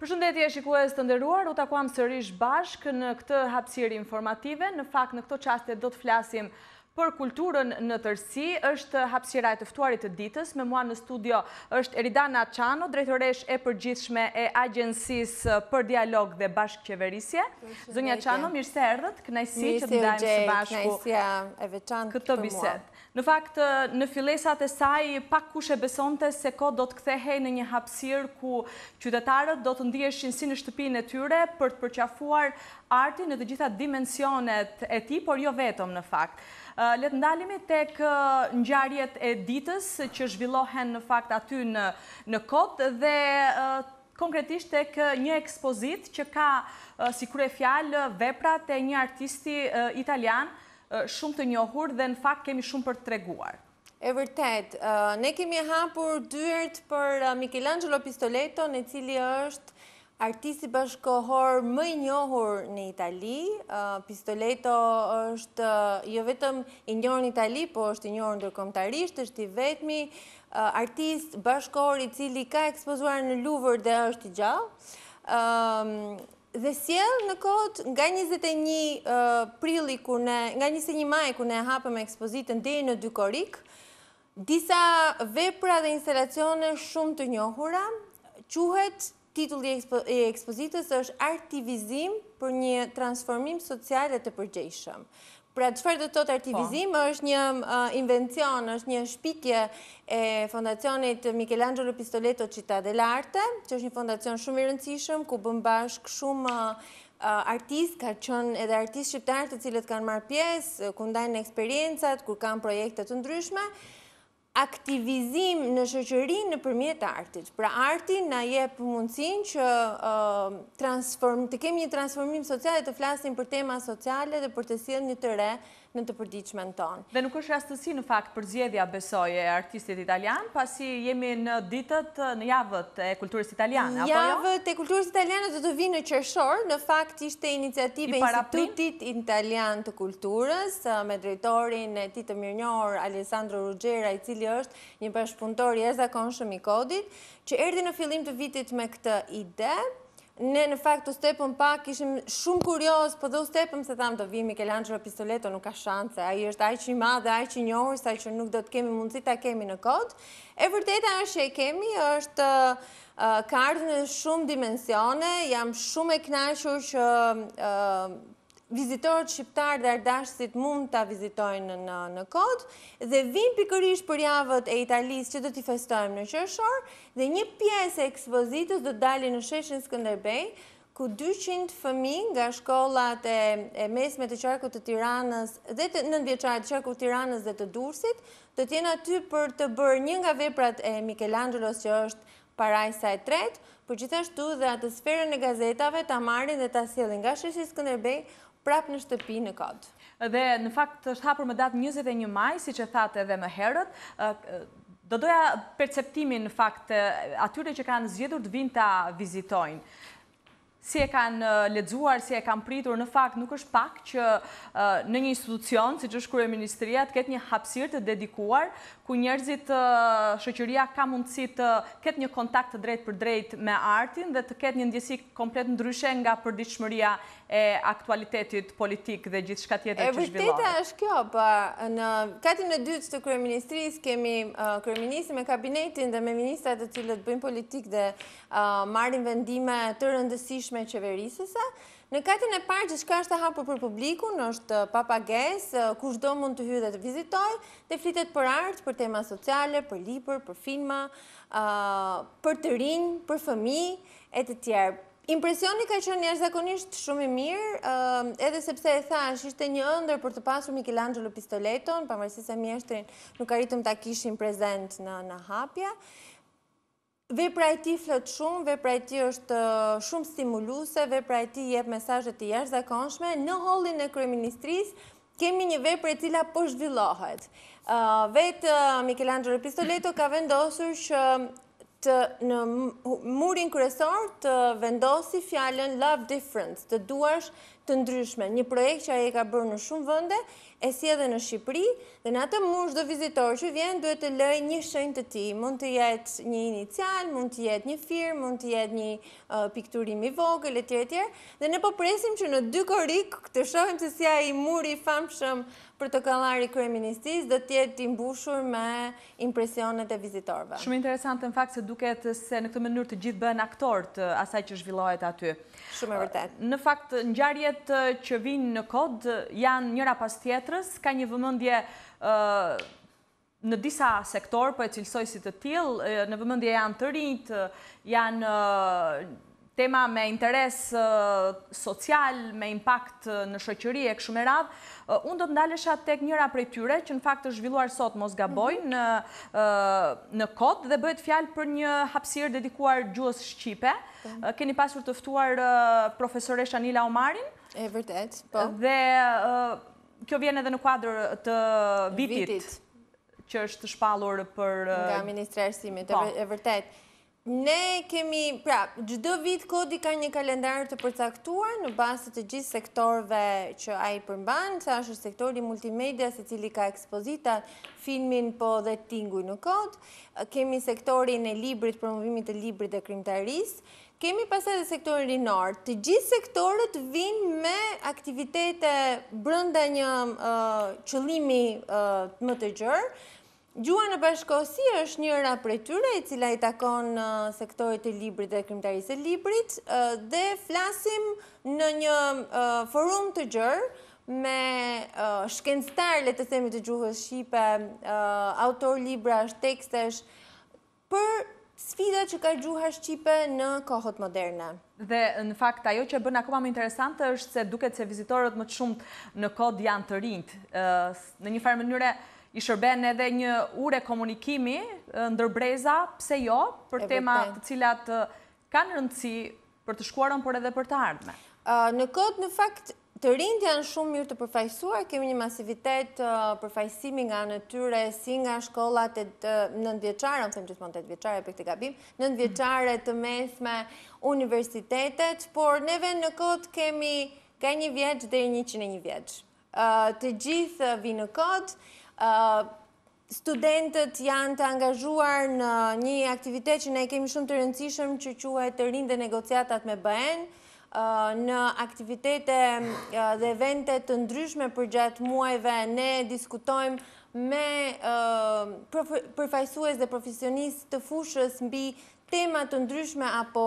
Përshëndetje shikues të nderuar, u takuam sërish bashkë në këtë hapësirë informative. Në fakt në këto çaste do të flasim për kulturën në tërësi. Është hapësira e të ftuarit të ditës. Me mua në studio është Eridana Çano, drejtoresh e përgjithshme e Agjencisë për Dialog dhe Bashkëqeverisje. Zonja Çano, mirë se erdhët. Kënaqësi që të ndajmë së bashku. këtë bisedë. Në fakt, në fillesat e saj, pak kush e besonte se KOD do të kthehej në një hapësirë ku qytetarët do të ndiheshin si në shtëpinë e tyre për të përqafuar artin në të gjitha dimensionet e tij, por jo vetëm në fakt. Le të ndalemi tek ngjarjet e ditës që zhvillohen në fakt aty në KOD dhe konkretisht tek një ekspozitë që ka si kryefjalë veprat e një artisti italian, Shumë të njohur dhe në fakt kemi shumë për të treguar. E vërtetë, ne kemi hapur dyert për Michelangelo Pistoleton, i cili është artisti bashkëkohor më i njohur në Itali. Pistoleto është jo vetëm i njohur në Itali, po është i njohur ndërkombëtarisht, është i vetmi artist bashkëkohor i cili ka ekspozuar në Louvre dhe është i gjallë. dhe sjell në KOD nga njëzet e një prilli nga njëzet e një maji kur ne hapëm ekspozitën deri në dy korrik disa vepra dhe instalacione shumë të njohura quhet titulli i ekspozitës është artivizëm për një transformim social e të përgjegjshëm Pra çfarë do të thotë artivizëm, është një invencion, është një shpikje e fondacionit Michelangelo Pistoleto Cittadellarte, që është një fondacion shumë i rëndësishëm, ku bën bashkë shumë artistë, ka qënë edhe artistë shqiptarë të cilët kanë marrë pjesë, ku ndajnë eksperiencat, ku kanë projekte të ndryshme, aktivizëm në shoqëri nëpërmjet artit. Pra arti na jep mundësinë që të kemi një transformim social e të flasim për tema sociale dhe për të sjellë një të re në të përditshmen tonë. Dhe nuk është rastësi në fakt përzgjedhja besoj e artistit italian, pasi jemi në ditët, në javët e kulturës italiane, apo jo? Javët e kulturës italiane do të vijnë në qershor, në fakt ishte iniciativë e Institutit Italian të Kulturës, me drejtorin e tij të mirënjohur Alessandro Ruggera, i cili është një bashkëpunëtor i jashtëzakonshëm i KOD-it, që erdhi në fillim të vitit me këtë ide. Ne në fakt u stepëm pak, ishim shumë kuriozë, po dhe u stepëm se thamë do vijë Michelangelo Pistoleto, nuk ka shanse, ai është aq i madh dhe aq i njohur sa që nuk do të kemi mundësi ta kemi në KOD. E vërteta është që e kemi, është ka ardhur në shumë dimensione, jam shumë e kënaqur që Vizitorët shqiptarë dhe ardashësit mund ta vizitojnë në në COD dhe vijnë pikërisht për javët e Italisë që do t'i festojmë në qershor dhe një pjesë e ekspozitës do të dalin në sheshin Skënderbej ku dyqind fëmijë nga shkollat e e mesme të qarkut të Tiranës dhe të nëntëvjeçare të qarkut të Tiranës dhe të Durrësit do të jenë aty për të bërë një nga veprat e Mikelanxhelos që është Parajsa e tretë, por gjithashtu dhe atë sferën e gazetave ta marrin dhe ta sjellin nga sheshi Skënderbej prapë në shtëpi në COD. Dhe në fakt është hapur më datë njëzet e një maj, siç e thatë edhe më herët. Do doja perceptimin në fakt të atyre që kanë zgjedhur të vijnë ta vizitojnë. si e kanë lexuar, si e kanë pritur, në fakt nuk është pak që në një institucion, siç është kryeministria, të ketë një hapësirë të dedikuar, ku njerëzit shoqëria ka mundësi të ketë një kontakt të drejtpërdrejtë me artin dhe të ketë një ndjesi komplet ndryshe nga përditshmëria e aktualitetit politik dhe gjithçka tjetër që zhvillohet. E vërteta është kjo, pa po, në katin e dytë të kryeministrisë kemi kryeministrin me kabinetin dhe me ministrat të cilët bëjnë politikë dhe marrin vendime të rëndësishme qeverisëse. Në katin e parë gjithçka është e hapur për publikun, është pa pagesë, kushdo mund të hyjë dhe të vizitojë, dhe flitet për art, për tema sociale, për libër, për filma, për të rinj, për fëmijë e të tjerë. Impresioni ka qenë jashtëzakonisht shumë i mirë, edhe sepse e thashë, ishte një ëndërr për të pasur Michelangelo Pistoleton, pavarësisht se mjeshtrin nuk arritëm ta kishim prezent në hapje. Vepra e tij flet shumë, vepra e tij është shumë stimuluese, vepra e tij jep mesazhe të jashtëzakonshme. Në hollin e kryeministrisë kemi një vepër e cila po zhvillohet. Vetë Michelangelo Pistoleto ka vendosur që të në murin kryesor të vendosë fjalën Love Difference, të duash të ndryshme, një projekt që ai e ka bërë në shumë vende e si edhe në Shqipëri, dhe në atë mur çdo vizitor që vjen duhet të lërë një shenjë të tij, mund të jetë një inicial, mund të jetë një firmë, mund të jetë një pikturim i vogël etj etj, dhe ne po presim që në dy korrik të shohim se si ai muri i famshëm protokollar i kryeministrisë do të jetë i mbushur me impresionet e vizitorëve. Shumë interesante në fakt se duket se në këtë mënyrë të gjithë bëhen aktorë të asaj që zhvillohet aty. Shumë e vërtetë. Në fakt ngjarjet që vijnë në COD janë njëra pas tjetrës, ka një vëmendje në disa sektorë, po e cilësoj si të tillë, në vëmendje janë të rinjtë, janë tema me interes social, me impakt në shoqëri e kështu me radhë, unë do të ndalesha tek njëra prej tyre, që në fakt është zhvilluar sot mos gaboj në kod dhe bëhet fjalë për një hapësirë dedikuar gjuhës shqipe. Keni pasur të ftuar profesoreshë Anila Omarin? E vërtet, po. Dhe kjo vjen edhe në kuadër të vitit që është shpallur për... Nga Ministria e Arsimit, po. E vërtetë. Ne kemi, pra, çdo vit kodi ka një kalendar të përcaktuar në bazë të të gjithë sektorëve që ai përmban, siç është sektori multimedia, i cili ka ekspozita, filmin po dhe tinguj në kod. Kemi sektorin e librit, promovimit të librit dhe krijimtarisë. Kemi pastaj edhe sektorin rinor. Të gjithë sektorët vijnë me aktivitete brenda një qëllimi më të gjerë. Gjuha në bashkëkohësi është njëra prej tyre, e cila i takon sektorit të librit dhe krijimtarisë së librit, dhe flasim në një forum të gjerë, me shkencëtarë, le të themi të gjuhës shqipe, autorë librash, tekstesh, Për sfidat që ka gjuha shqipe në kohët moderne. Dhe, në fakt, ajo që e bën akoma më interesante është se duket se vizitorët më të shumtë në kod janë të rinjtë. Në njëfarë mënyre, i shërben edhe një ure komunikimi ndër breza, pse jo, për tema të cilat kanë rëndësi Për të shkuarën, por edhe për të ardhmen. Në kod, në fakt, të rinjtë janë shumë mirë të përfaqësuar, kemi një masivitet përfaqësimi nga ana e tyre, si nga shkollat nëntëvjeçare, ne themi gjithmonë tetëvjeçare, për këtë gabim, nëntëvjeçare, të mesme, universitetet, por neve në kod kemi nga një vjeç deri njëqind e një vjeç. Të gjithë vijnë në kod, Studentët janë të angazhuar në një aktivitet që ne e kemi shumë të rëndësishëm që quhet të rinjtë dhe negociatat me BE-në në aktivitete dhe evente të ndryshme përgjatë muajve ne diskutojmë me përfaqësues dhe profesionistë të fushës mbi tema të ndryshme apo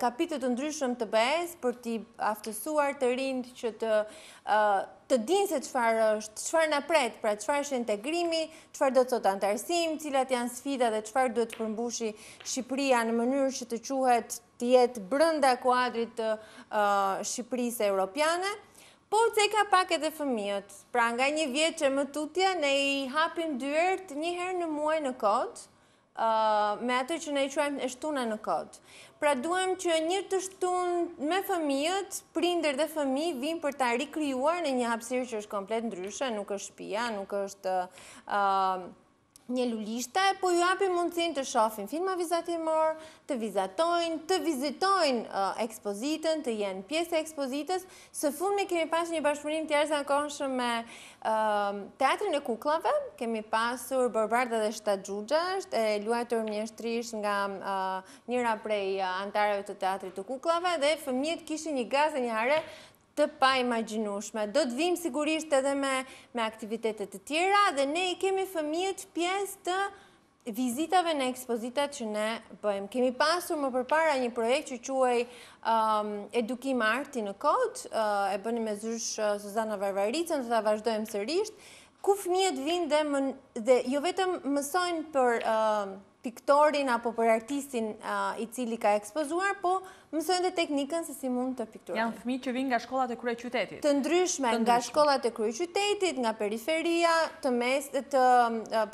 kapituj të ndryshëm të BE-së për t'i aftësuar të rinjtë që të dinë se çfarë është, çfarë na pret, pra çfarë është integrimi, çfarë do të thotë anëtarësim, cilat janë sfidat dhe çfarë duhet të përmbushë Shqipëria në mënyrë që të quhet të jetë brenda kuadrit të Shqipërisë europiane. Po ceka pak edhe fëmijët. Pra nga një vjeç e më tutje ne i hapim dyert një herë në muaj në kod, me atë që ne quajmë e shtuna në kod. Pra duem që një të shtunë me fëmijët, prindër dhe fëmijë vijnë për t'u rikrijuar në një hapësirë që është komplet ndryshe, nuk është shpia, nuk është një lulishte, po ju japim mundësinë të shofin filma vizatimorë, të vizatojnë, të vizitojnë ekspozitën, të jenë pjesë e ekspozitës, Së fundmi kemi pasur një bashkëpunim të jashtëzakonshëm me Teatrin e Kukullave, kemi pasur Borëbardha dhe Shtatë Xhuxhat, e luajtur mjeshtërisht nga njëra prej anëtareve të Teatrit të Kukullave, dhe fëmijët kishin një gaz e një hare të paimagjinueshme. Do të vijmë sigurisht edhe me aktivitete të tjera, dhe ne i kemi fëmijët pjesë të vizitave në ekspozitat që ne bëjmë. Kemi pasur më përpara një projekt që quhej Edukim Arti në Kod, e bënim me zysh Suzana Varvaricën, do ta vazhdojmë sërisht, ku fëmijët vijnë dhe jo vetëm mësojnë për piktorin apo për artistin i cili ka ekspozuar, po mësojnë dhe teknikën se si mund të pikturojnë. Janë fëmijë që vijnë nga shkollat e kryeqytetit. Të ndryshme, nga shkollat e kryeqytetit, nga periferia, të mes, të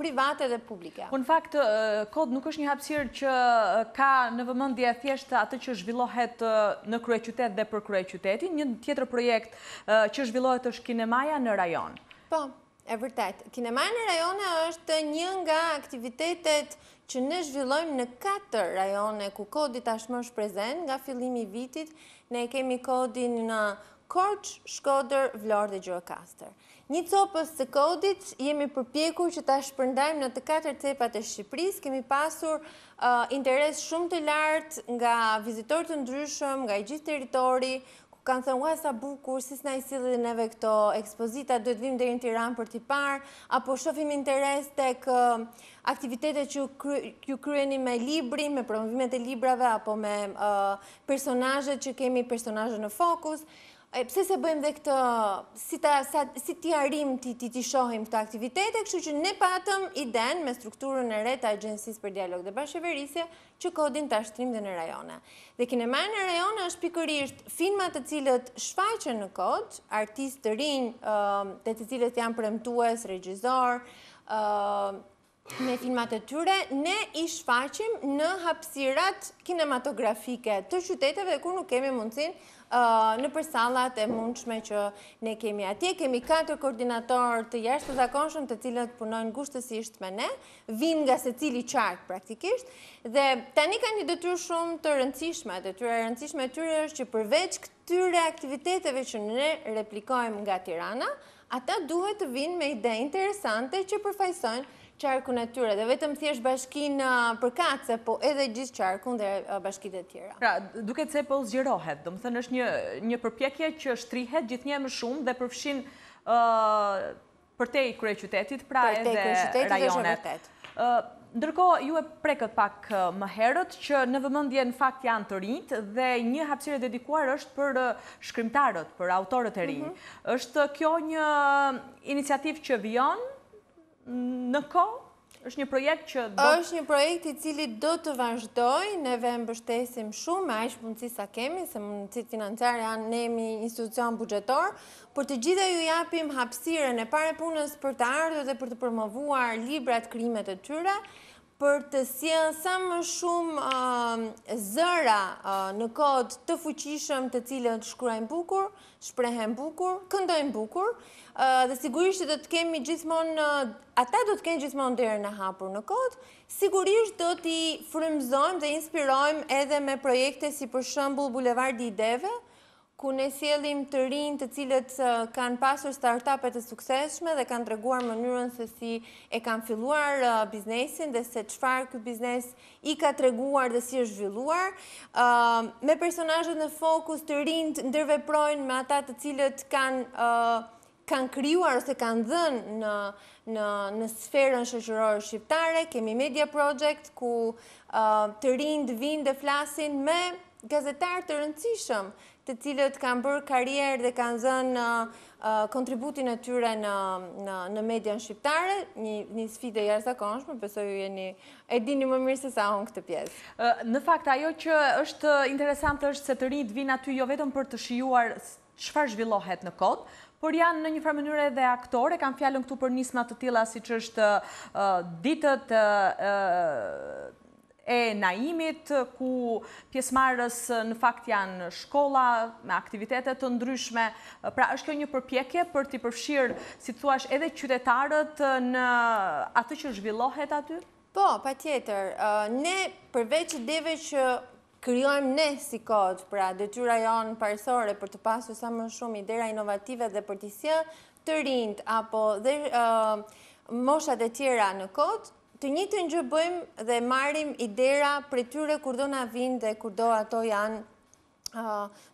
private dhe publike. Po në fakt, kod nuk është një hapësirë që ka në vëmendje thjesht atë që zhvillohet në kryeqytet dhe për kryeqytetin. Një tjetër projekt që zhvillohet është kinemaja në rajon. Po. E vërtetë, kinemaja në rajone është një nga aktivitetet që ne zhvillojmë në katër rajone ku kodi tashmë është prezent nga fillimi i vitit. Ne e kemi kodin në Korçë, Shkodër, Vlorë dhe Gjirokastër. Një copëz të kodit jemi përpjekur që ta shpërndajmë në të katër cepat e Shqipërisë. Kemi pasur interes shumë të lartë nga vizitorë të ndryshëm, nga i gjithë territori, Kanë thënë ua sa bukur, si s'na i sillni neve këto ekspozita, duhet të vijmë deri në Tiranë për t'i parë, apo shofim interes tek aktivitetet që ju kryeni me librin, me promovimet e librave, apo me personazhet që kemi personazhe në fokus, pse s'e bëjmë dhe këtë, si t'i arrijmë t'i shohim këto aktivitete, kështu që ne patëm idenë me strukturën e re të Agjencisë për Dialog dhe Bashkëqeverisje, që kodin ta shtrijmë dhe në rajone. Dhe kinemaja në rajone është pikërisht filmat të cilët shfaqen në kod, artistë të rinj, dhe të cilët janë premtues, regjisorë, me filmat e tyre, ne i shfaqim në hapësirat kinematografike të qyteteve kur nuk kemi mundësinë nëpër sallat e mundshme që ne kemi atje. Kemi katër koordinatorë të jashtëzakonshëm të cilët punojnë ngushtësisht me ne vijnë nga secili qark praktikisht dhe tani kanë një detyrë shumë të rëndësishme. Detyra e rëndësishme e tyre është që përveç këtyre aktiviteteve që ne replikojmë nga Tirana, ata duhet të vijnë me ide interesante që përfaqësojnë qarkun e tyre dhe vetëm thjesht bashkinë uh, përkatëse, po edhe gjithë qarkun dhe uh, bashkitë e tjera. Pra, duket se po zgjerohet, domethënë është një një përpjekje që shtrihet gjithnjë e më shumë dhe përfshin ë uh, Përtej kryeqytetit, pra edhe rajonet. Ndërkohë, ju e prekët pak më herët që në vëmendje në fakt janë të rinjtë dhe një hapësirë e dedikuar është për shkrimtarët, për autorët e rinj. Mhm. është kjo një iniciativë që vijon në kohë Është një projekt që do... Është një projekt i cili do të vazhdojë, neve mbështesim shumë, me aq mundësi sa kemi, se mundësitë financiare janë ne jemi institucion buxhetor, por të gjitha ju japim hapësirën e parë e punës për të ardhur dhe për të promovuar librat, krijimet e tyre, për të sjellë sa më shumë zëra në kod të fuqishëm të cilët shkruajnë bukur, shprehen bukur, këndojnë bukur, dhe sigurisht që do të kemi gjithmonë, ata do të kenë gjithmonë derën e hapur në kod, sigurisht do t'i frymëzojmë dhe inspirojmë edhe me projekte si për shembull Bulevardi i Ideve, ku ne sjellim të rinj të cilët kanë pasur start-upe të suksesshme dhe kanë treguar mënyrën se si e kanë filluar biznesin dhe se çfarë ky biznes i ka treguar dhe si është zhvilluar. Me personazhet në fokus të rinjtë ndërveprojnë me ata të cilët kanë kanë krijuar ose kanë dhënë në, në, në sferën shoqërore shqiptare, kemi Media Project, ku të rinjtë vijnë dhe flasin me gazetarë të rëndësishëm, të cilët kanë bërë karrierë dhe kanë dhënë kontributin e tyre në median shqiptare, një sfidë e jashtëzakonshme, besoj ju jeni e dini më mirë se sa unë këtë pjesë. Në fakt, ajo që është interesante është se të rinjtë vijnë aty jo vetëm për të shijuar çfarë zhvillohet në kod, por janë në një farë mënyre edhe aktorë, e kam fjalën këtu për nisma të tilla siç është ditët e Naimit, ku pjesëmarrës në fakt janë shkolla me aktivitete të ndryshme. Pra është kjo një përpjekje për t'i përfshirë, si të thuash, edhe qytetarët në atë që zhvillohet aty? Po, patjetër. Ne përveç ideve që krijojmë ne si kod, pra detyra jonë parësore për të pasur sa më shumë idera inovative dhe për t'i sjellë të rinjtë apo dhe moshat e tjera në kod, Të njëjtën gjë bëjmë dhe marrim idera prej tyre kurdo na vijnë dhe kurdo ato janë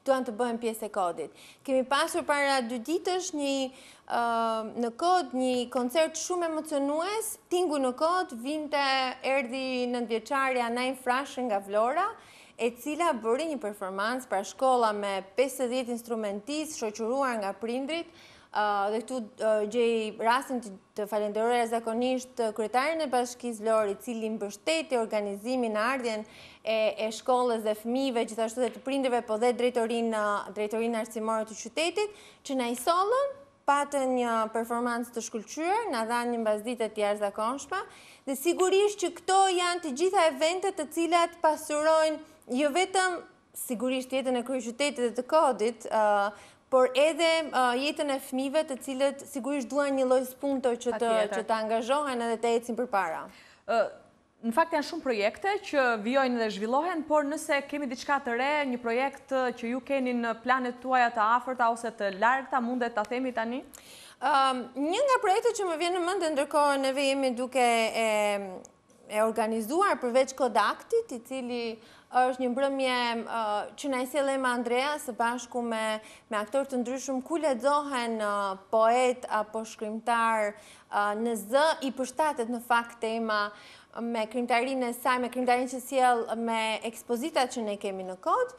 duan të bëhen pjesë e kodit. Kemi pasur para dy ditësh në kod një koncert shumë emocionues, tingu në kod vinte erdhi nëntëvjeçarja Naim Frashëri nga Vlora, e cila bëri një performancë pra shkolla me 50 instrumentistë shoqëruar nga prindërit, Dhe këtu gjej rastin të falënderoj jashtëzakonisht kryetarin e bashkisë Vlorë, i cili mbështeti organizimin ardhjen e shkollës dhe fëmijëve, gjithashtu dhe të prindërve, po dhe drejtorinë arsimore të qytetit, që na i sollën, patën një performancë të shkëlqyer, na dhanë një mbasdite të jashtëzakonshme, dhe sigurisht që këto janë të gjitha evente të cilat pasurojnë jo vetëm sigurisht jetën e kryeqytetit dhe të kodit, por edhe jetën e fëmijëve të cilët sigurisht duan një lloj spunto që të angazhohen edhe të ecin përpara. Në fakt janë shumë projekte që vijojnë dhe zhvillohen, por nëse kemi diçka të re, një projekt që ju keni në planet tuaja të afërta ose të largëta, mundet ta themi tani? Një nga projektet që më vjen në mendje, ndërkohë neve jemi duke e organizuar përveç Kod Aktit, i cili është një mbrëmje që na i sjell Ema Andrea së bashku me aktorë të ndryshëm ku lexohen poetë apo shkrimtarë në zë i përshtatet në fakt tema me krijimtarinë e saj, me krijimtarinë që sjell me ekspozitat që ne kemi në kod,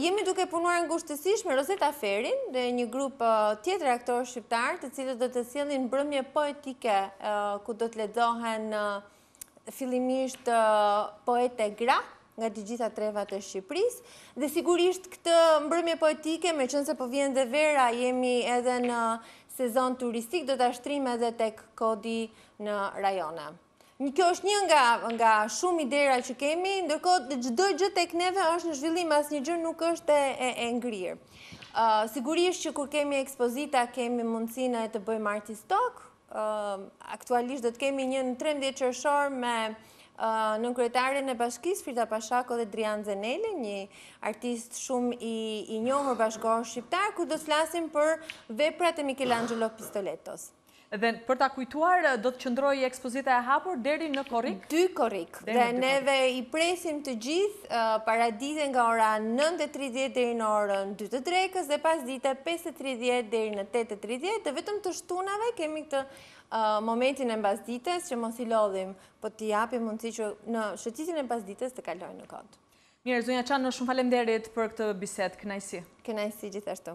Jemi duke punuar ngushtësisht me Rozeta Ferin dhe një grup tjetër aktorë shqiptarë të cilët do të sjellin mbrëmje poetike ku do të lexohen fillimisht poete gra nga të gjitha trevat e Shqipërisë dhe sigurisht këtë mbrëmje poetike meqenëse po vjen dhe vera jemi edhe në sezon turistik do ta shtrijmë edhe tek kodi në rajone. Kjo është një nga shumë idera që kemi, ndërkohë çdo gjë tek neve është në zhvillim, asnjë gjë nuk është e, e, ngrirë. Uh, sigurisht që kur kemi ekspozita kemi mundësinë të bëjmë artist talk. Uh, aktualisht do të kemi një në 13 qershor me uh, nënkryetaren e bashkisë Frida Pashako dhe Drian Zeneli, një artist shumë i, i njohur bashkëkohor shqiptar, ku do të flasim për veprat e Michelangelo Pistoletos. Dhe për ta kujtuar, do të qëndrojë ekspozita e hapur deri në korrik? Dy korrik. Dhe neve i presim të gjithë para dite nga ora 9.30 deri në orën 2 të drekës dhe pasdite 5.30 deri në 8.30 dhe vetëm të shtunave kemi këtë momentin e mbasdites që mos i lodhim, po t'i japim mundësi që në shëtitjen e mbasdites të kalojnë në kod. Mirë, Zonja Qanë, shumë faleminderit për këtë bisedë, kënaqësi. Kënaqësi gjithashtu.